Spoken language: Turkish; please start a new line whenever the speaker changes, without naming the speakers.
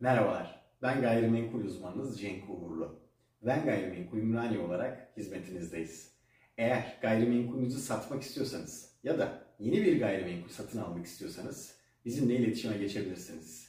Merhabalar, ben gayrimenkul uzmanınız Cenk Uğurlu. Ben Gayrimenkul Ümraniye olarak hizmetinizdeyiz. Eğer gayrimenkulünüzü satmak istiyorsanız ya da yeni bir gayrimenkul satın almak istiyorsanız bizimle iletişime geçebilirsiniz.